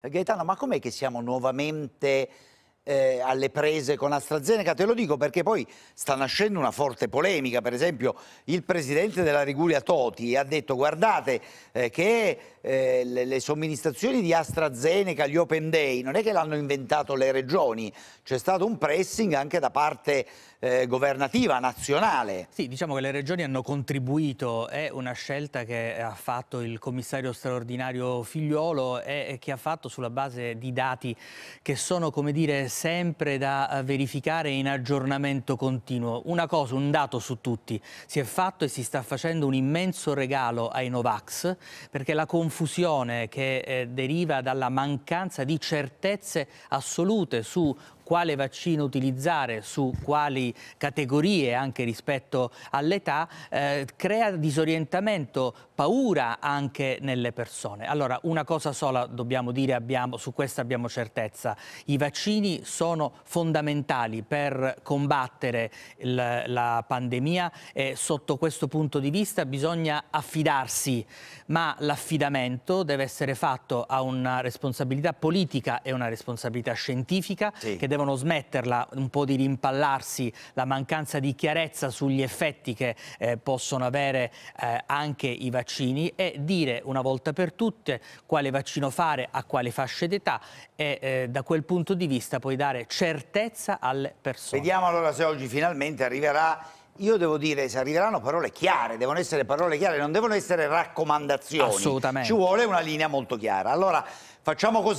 Gaetano, ma com'è che siamo nuovamente eh, alle prese con AstraZeneca? Te lo dico perché poi sta nascendo una forte polemica. Per esempio, il presidente della Liguria Toti ha detto guardate eh, che eh, le, le, somministrazioni di AstraZeneca, gli Open Day, non è che l'hanno inventato le regioni, c'è stato un pressing anche da parte eh, governativa, nazionale. Sì, diciamo che le regioni hanno contribuito, è una scelta che ha fatto il commissario straordinario Figliuolo e che ha fatto sulla base di dati che sono, come dire, sempre da verificare in aggiornamento continuo. Una cosa, un dato su tutti, si è fatto e si sta facendo un immenso regalo ai Novax perché la confusione che eh, deriva dalla mancanza di certezze assolute su quale vaccino utilizzare, su quali categorie anche rispetto all'età, eh, crea disorientamento, paura anche nelle persone. Allora una cosa sola dobbiamo dire, abbiamo, su questa abbiamo certezza, i vaccini sono fondamentali per combattere il, la pandemia e sotto questo punto di vista bisogna affidarsi, ma l'affidamento deve essere fatto a una responsabilità politica e una responsabilità scientifica sì. che deve devono smetterla un po' di rimpallarsi la mancanza di chiarezza sugli effetti che eh, possono avere eh, anche i vaccini e dire una volta per tutte quale vaccino fare a quale fasce d'età e eh, da quel punto di vista poi dare certezza alle persone. Vediamo allora se oggi finalmente arriverà io devo dire, se arriveranno parole chiare, devono essere parole chiare, non devono essere raccomandazioni. Assolutamente. Ci vuole una linea molto chiara. Allora, facciamo così.